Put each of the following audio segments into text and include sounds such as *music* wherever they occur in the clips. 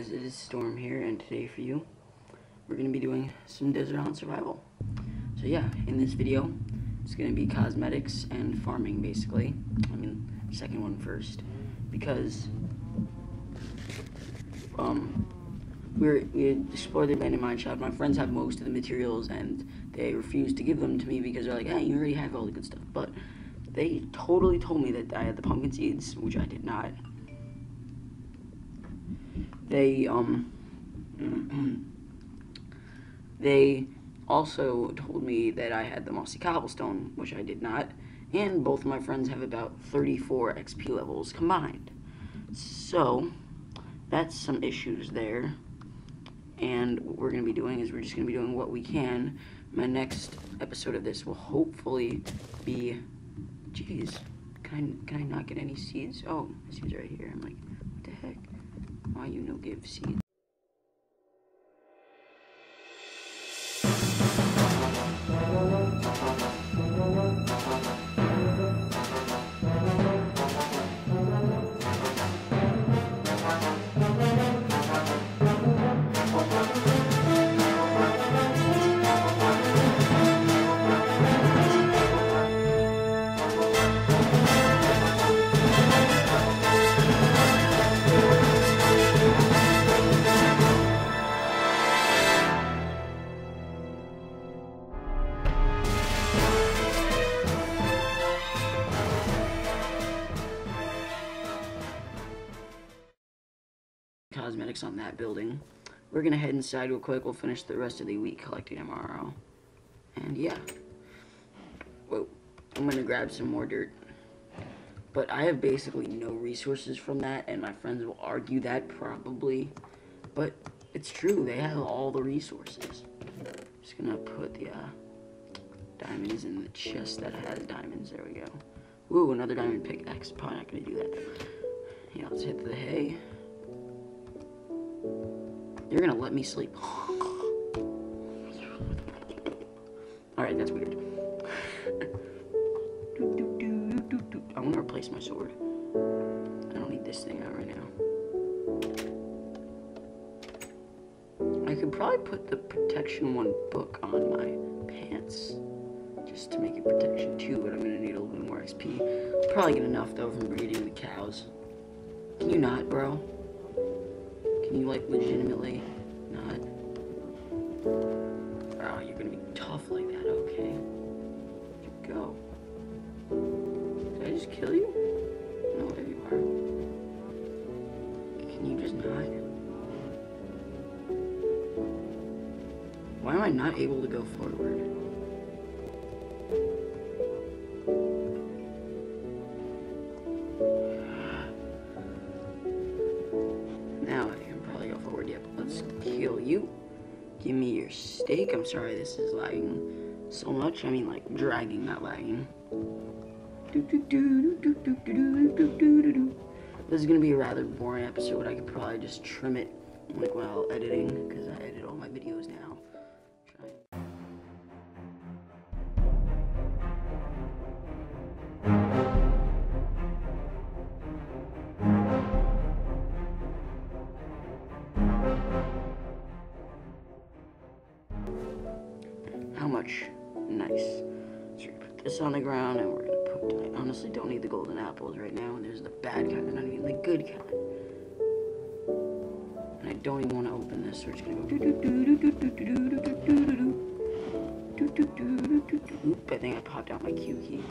guys, it is Storm here, and today for you, we're going to be doing some Desert Island Survival. So yeah, in this video, it's going to be cosmetics and farming, basically. I mean, second one first, because, um, we're, we explored the abandoned mine shaft. My friends have most of the materials, and they refused to give them to me because they're like, hey, you already have all the good stuff. But they totally told me that I had the pumpkin seeds, which I did not they um they also told me that I had the mossy cobblestone, which I did not, and both of my friends have about 34 XP levels combined. So that's some issues there. And what we're gonna be doing is we're just gonna be doing what we can. My next episode of this will hopefully be, jeez, can I, can I not get any seeds? Oh, seeds right here. I'm like? Why you no give seed? Cosmetics on that building. We're gonna head inside real quick. We'll finish the rest of the week collecting tomorrow. And yeah. Whoa. I'm gonna grab some more dirt. But I have basically no resources from that, and my friends will argue that probably. But it's true, they have all the resources. Just gonna put the uh, diamonds in the chest that has diamonds. There we go. Ooh, another diamond pickaxe. Probably not gonna do that. Yeah, let's hit the hay. You're gonna let me sleep. *sighs* Alright, that's weird. I want to replace my sword. I don't need this thing out right now. I could probably put the protection one book on my pants. Just to make it protection two, but I'm gonna need a little bit more XP. Probably get enough though from breeding the cows. Can you not, bro? Can you, like, legitimately not? Oh, you're gonna be tough like that, okay. Go? Did I just kill you? No, there you are. Can you just not? Why am I not able to go forward? Sorry this is lagging so much. I mean like dragging, not lagging. This is gonna be a rather boring episode. I could probably just trim it like while editing because much. Nice. So we're gonna put this on the ground and we're gonna put, I honestly don't need the golden apples right now. And there's the bad kind, they're not even the good kind. And I don't even want to open this, so we're just gonna go Oop, I think I popped out my Q key.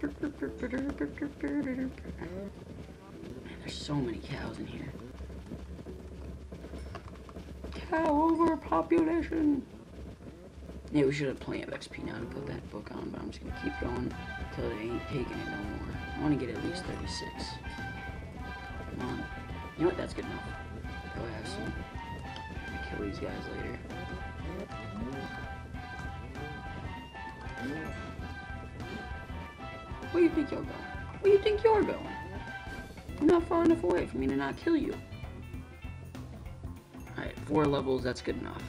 There's so many cows in here. Cow overpopulation. Yeah, we should have plenty of XP now to put that book on, but I'm just gonna keep going until they ain't taking it no more. I wanna get at least 36. Come on. You know what, that's good enough. Go have some. Kill these guys later. Where do you think you're going? Where do you think you're going? You're not far enough away for me to not kill you. Alright, four levels, that's good enough.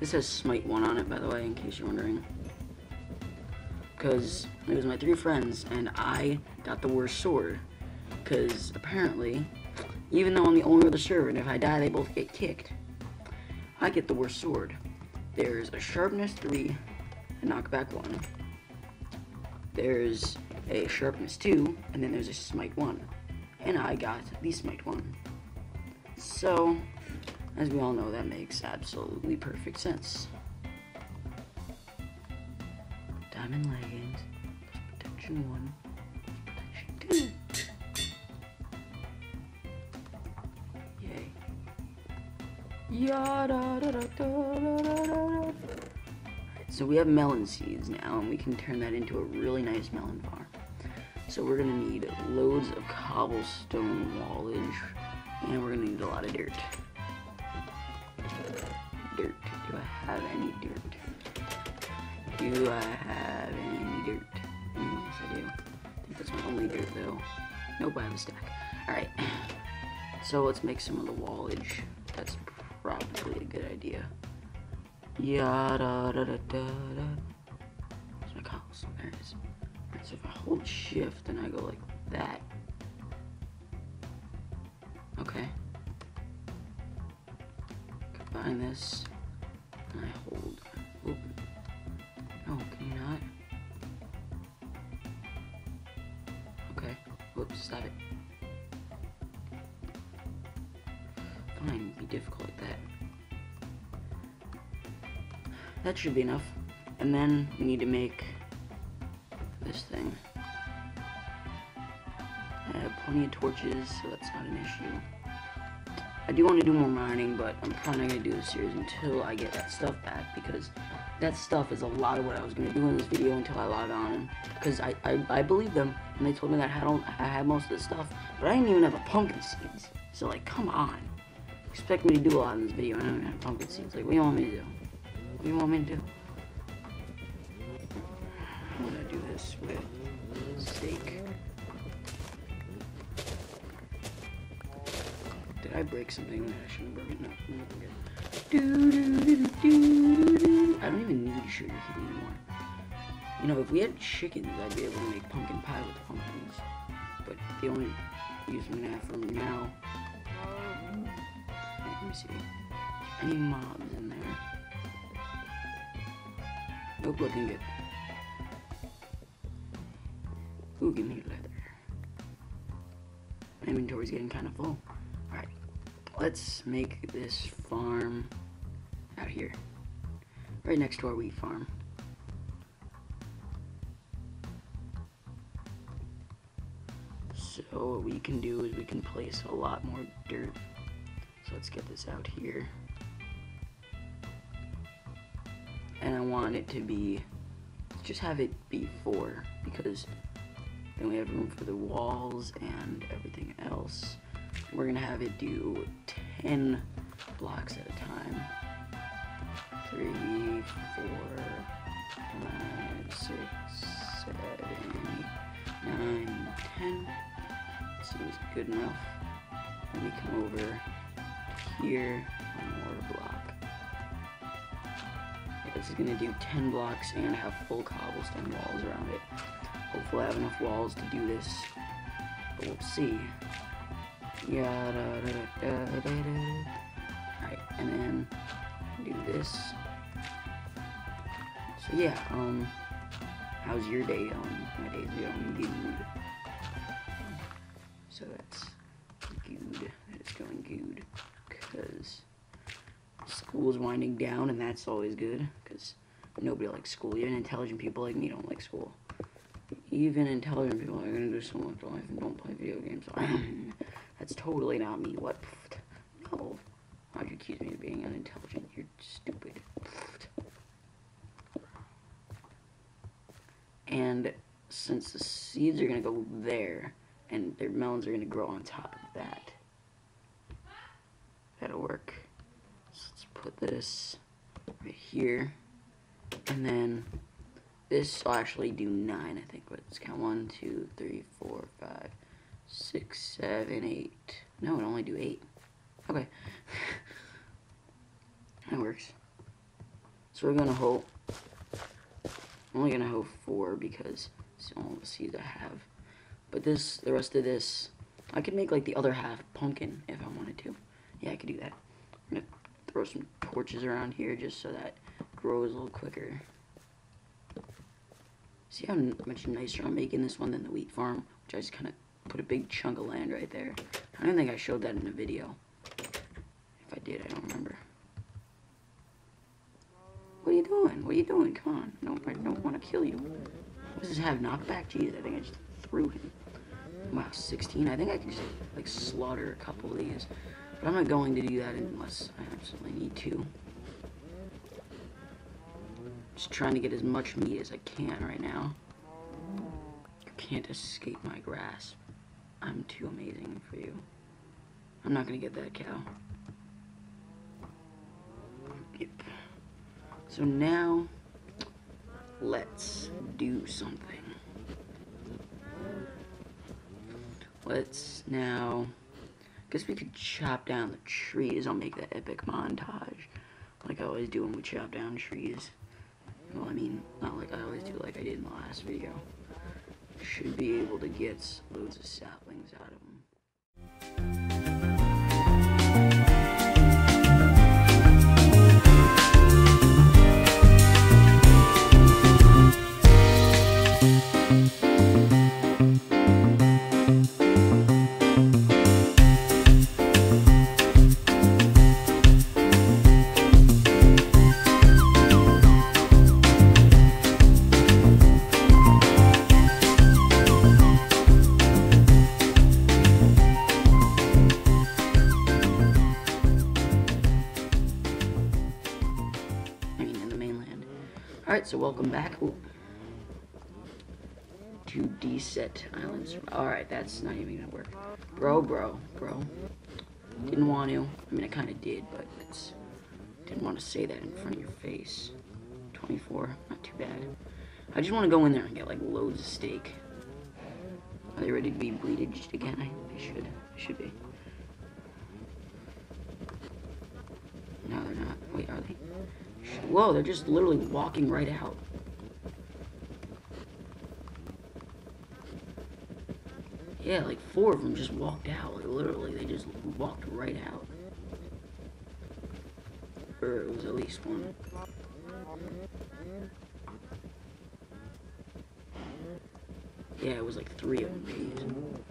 This has Smite 1 on it, by the way, in case you're wondering. Because it was my three friends, and I got the worst sword. Because apparently, even though I'm the owner of the server, and if I die, they both get kicked, I get the worst sword. There's a sharpness 3, a knockback 1. There's a sharpness 2, and then there's a smite 1. And I got the smite 1. So, as we all know, that makes absolutely perfect sense. Diamond leggings, protection 1, protection 2. Yay. Ya da da da da da da da. So we have melon seeds now, and we can turn that into a really nice melon farm. So we're gonna need loads of cobblestone wallage, and we're gonna need a lot of dirt. Dirt. Do I have any dirt? Do I have any dirt? Yes, I do. I think that's my only dirt, though. Nope, I have a stack. Alright. *clears throat* So let's make some of the wallage. That's probably a good idea. Yeah, da da da da da. Where's my cobblestone? There it is. Alright, so if I hold shift and I go like that. Okay. Combine this. And I hold. Oop. No, can you not? Okay. Whoops, stop it. Fine, be difficult like that. That should be enough. And then we need to make this thing. I have plenty of torches, so that's not an issue. I do want to do more mining, but I'm probably not going to do this series until I get that stuff back, because that stuff is a lot of what I was going to do in this video until I log on. Because I, I, I believe them, and they told me that I, don't, I had most of the stuff, but I didn't even have a pumpkin seeds. So, like, come on. Expect me to do a lot in this video, and I don't have pumpkin seeds. Like, what do you want me to do? What do you want me to do? I'm gonna do this with steak. Did I break something that I shouldn't have broken? No, no. Do, do, do. I don't even need sugar cane anymore. You know, if we had chickens, I'd be able to make pumpkin pie with the pumpkins. But the only use gonna have for them now. Let me see. Mobs looking good. Ooh, give me leather. My inventory's getting kind of full. Alright, let's make this farm out here. Right next to our wheat farm. So what we can do is we can place a lot more dirt. So let's get this out here. Want it to be, just have it be four because then we have room for the walls and everything else. We're gonna have it do 10 blocks at a time. Three, four, five, six, seven, eight, nine, ten. Seems good enough. Let me come over here, this is gonna do 10 blocks and have full cobblestone walls around it. Hopefully I have enough walls to do this, but we'll see. Yeah. Alright, and then do this. So yeah, um, how's your day going? My day's going good. So that's good. It's going good because school's winding down, and that's always good nobody likes school. Even intelligent people like me don't like school. Even intelligent people are gonna do so much life and don't play video games. *laughs* that's totally not me. What? *laughs* No. How'd you accuse me of being unintelligent? You're stupid. And since the seeds are gonna go there, and their melons are gonna grow on top of that, that'll work. So let's put this right here, and then this will actually do nine, I think. But let's count one, two, three, four, five, six, seven, eight. No, it only do eight. Okay. *laughs* that works. So we're gonna hope. I'm only gonna hope four because it's all the seeds I have. But this, the rest of this, I could make like the other half pumpkin if I wanted to. Yeah, I could do that. I'm gonna throw some torches around here just so that grows a little quicker. See how much nicer I'm making this one than the wheat farm, which I just kind of put a big chunk of land right there. I don't think I showed that in a video. If I did, I don't remember. What are you doing? What are you doing? Come on. No, I don't want to kill you. What does this have? Knockback? Jeez, I think I just threw him. Wow, 16. I think I can just, like, slaughter a couple of these. But I'm not going to do that unless I absolutely need to. Just trying to get as much meat as I can right now. You can't escape my grasp. I'm too amazing for you. I'm not gonna get that cow. Yep. So now, let's do something. Let's now, I guess we could chop down the trees. I'll make that epic montage, like I always do when we chop down trees. Well, I mean, not like I always do, like I did in the last video. Should be able to get loads of saplings out of welcome back to Desert Islands. Alright, that's not even gonna work. Bro, bro, bro. Didn't want to. I mean, I kind of did, but it's didn't want to say that in front of your face. 24, not too bad. I just want to go in there and get like loads of steak. Are they ready to be bleeded again? I, I should. I should be. No, they're not. Wait, are they? Whoa, they're just literally walking right out. Yeah, like four of them just walked out. Like literally, they just walked right out. Or it was at least one. Yeah, it was like three of them.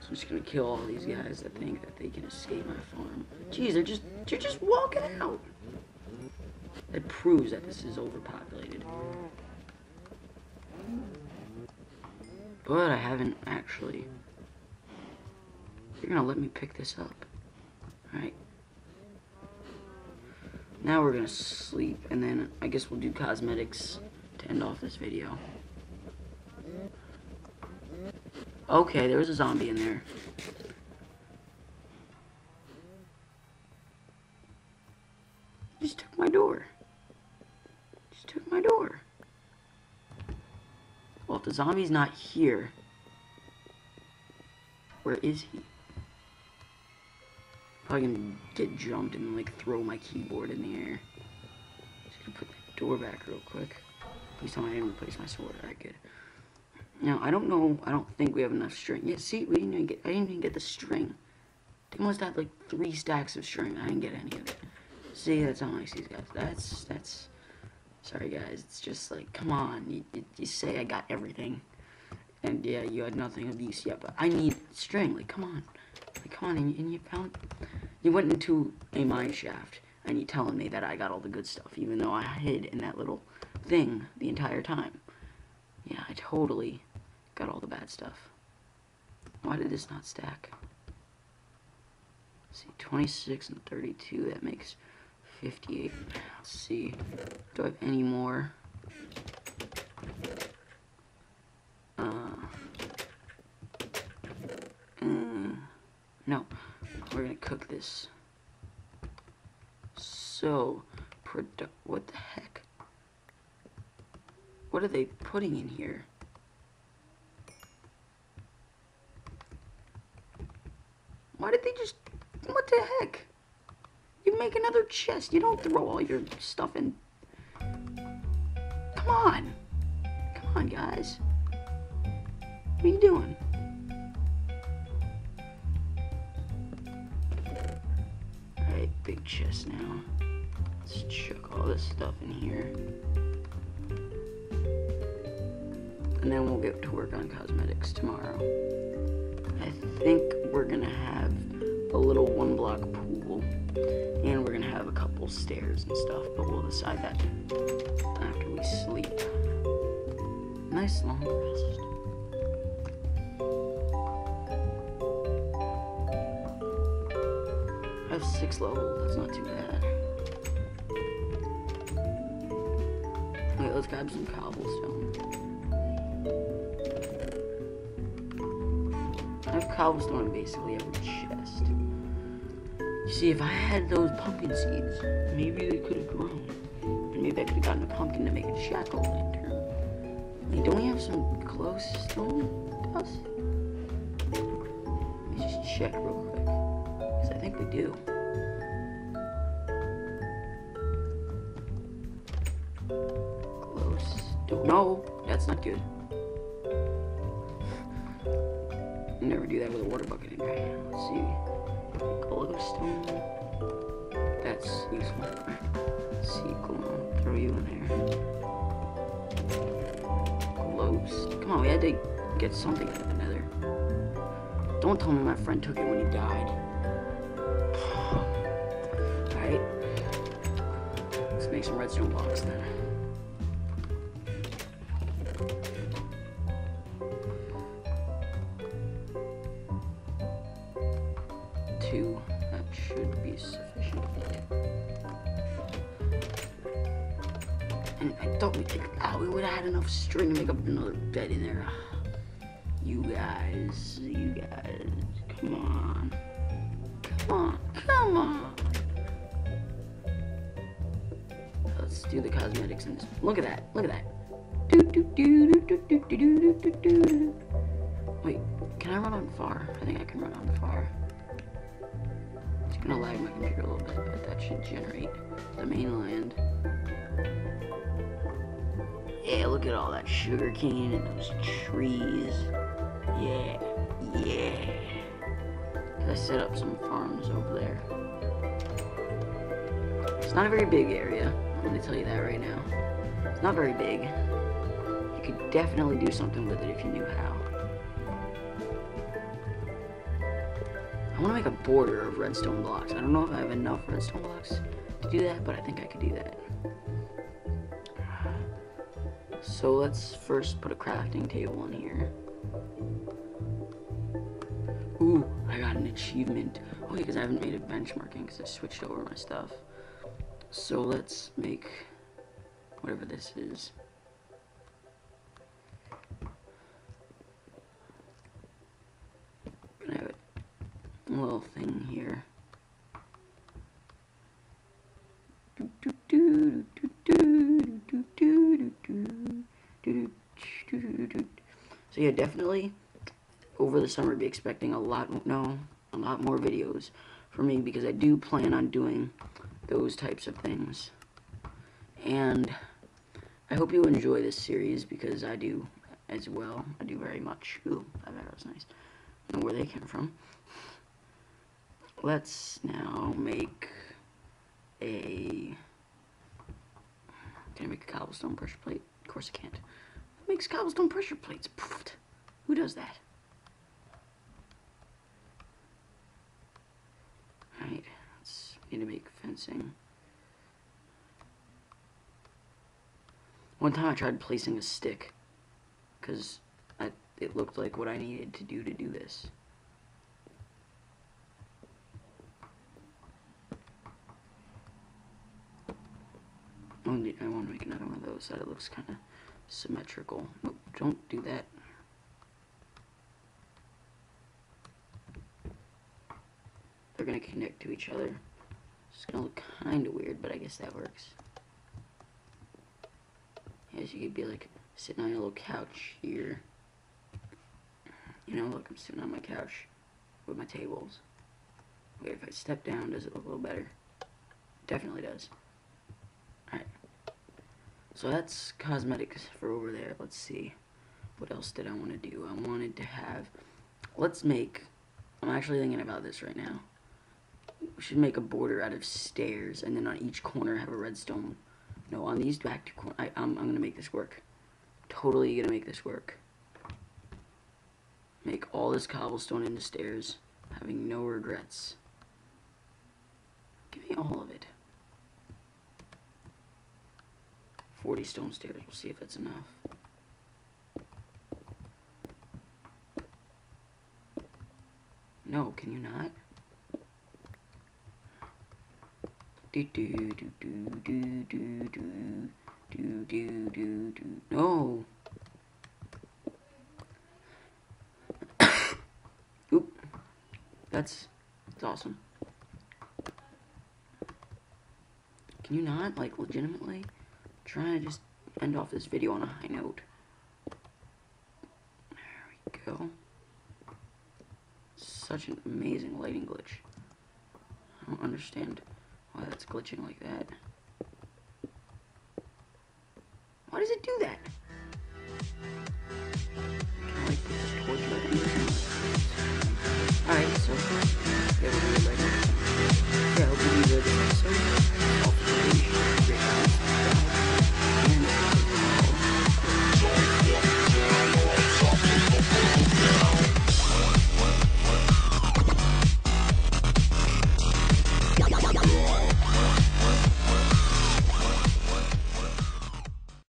So I'm just gonna kill all these guys that think that they can escape my farm. Jeez, they're just they're just walking out. That proves that this is overpopulated. But I haven't actually. You're gonna let me pick this up. Alright. Now we're gonna sleep, and then I guess we'll do cosmetics to end off this video. Okay, there was a zombie in there. Just took my door. Just took my door. Well, if the zombie's not here, where is he? Probably gonna get jumped and like throw my keyboard in the air. Just gonna put the door back real quick. Please tell me I didn't replace my sword. Alright, good. Now, I don't know, I don't think we have enough string. Yeah, see, we didn't even get, I didn't even get the string. They must have like three stacks of string. I didn't get any of it. See, that's how nice these guys. That's, that's, sorry guys, it's just like, come on, you, you, you say I got everything. And yeah, you had nothing of use yet, but I need string, like, come on. Like, come on, and, and you found, you went into a mine shaft, and you telling me that I got all the good stuff, even though I hid in that little thing the entire time. Yeah, I totally got all the bad stuff. Why did this not stack? Let's see, 26 and 32, that makes 58. Let's see. Do I have any more? Uh, mm, no. We're gonna cook this. So, produ what the heck? What are they putting in here? Why did they just... What the heck? You make another chest. You don't throw all your stuff in. Come on. Come on, guys. What are you doing? Alright, big chest now. Let's chuck all this stuff in here. And then we'll get to work on cosmetics tomorrow. I think we're gonna have a little one block pool and we're gonna have a couple stairs and stuff, but we'll decide that after we sleep. Nice long rest. I have six levels, that's not too bad. Okay, let's grab some cobblestone. I have cobblestone in basically every chest. See, if I had those pumpkin seeds, maybe they could have grown. And maybe I could have gotten a pumpkin to make a jack-o'-lantern. Hey, don't we have some close stone dust? Let me just check real quick. Because I think we do. Close. No, that's not good. *laughs* Never do that with a water bucket in here. Let's see. Glowstone. That's useful. Let's see. Throw you in there. Glowstone. Come on, we had to get something out of the nether. Don't tell me my friend took it when he died. *sighs* Alright. Let's make some redstone blocks then. And I thought we took it we would have had enough string to make up another bed in there. You guys, you guys, come on. Come on, come on. Let's do the cosmetics in this. Look at that, look at that. Wait, can I run on far? I think I can run on far. It's gonna lag my computer a little bit, but that should generate the mainland. Yeah, look at all that sugar cane and those trees. Yeah, yeah. I set up some farms over there. It's not a very big area. I'm gonna tell you that right now. It's not very big. You could definitely do something with it if you knew how. I want to make a border of redstone blocks. I don't know if I have enough redstone blocks to do that, but I think I could do that. So let's first put a crafting table in here. Ooh, I got an achievement. Oh, because I haven't made a benchmarking because I switched over my stuff. So let's make whatever this is. Gonna have a little thing here. Yeah, definitely over the summer be expecting a lot no a lot more videos for me because I do plan on doing those types of things. And I hope you enjoy this series because I do as well. I do very much. Ooh, that was nice. I know where they came from. Let's now make a... Can I make a cobblestone pressure plate? Of course I can't. Makes cobblestone pressure plates? Pfft. Who does that? Alright, let's need to make fencing. One time I tried placing a stick because it looked like what I needed to do to do this. I want to make another one of those that it looks kind of symmetrical. Nope, don't do that. They're going to connect to each other. It's going to look kind of weird, but I guess that works. Yes, you could be like sitting on a little couch here. You know, look, I'm sitting on my couch with my tables. Wait, if I step down, does it look a little better? Definitely does. So that's cosmetics for over there. Let's see. What else did I want to do? I wanted to have... Let's make... I'm actually thinking about this right now. We should make a border out of stairs, and then on each corner have a redstone. No, on these back two corners... I'm, I'm going to make this work. Totally going to make this work. Make all this cobblestone into stairs, having no regrets. Give me all of it. 40 stone stairs. We'll see if that's enough. No, can you not? Do do do do do do do do do do do no. *coughs* Oop. That's that's awesome. Can you not, like, legitimately? Trying to just end off this video on a high note. There we go. Such an amazing lighting glitch. I don't understand why that's glitching like that. Why does it do that? Alright, so, yeah,